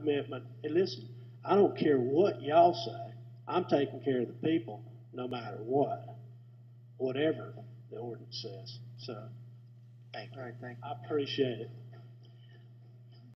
commitment, and listen, I don't care what y'all say, I'm taking care of the people, no matter what, whatever the ordinance says, so, thank you. All right, thank you. I appreciate it.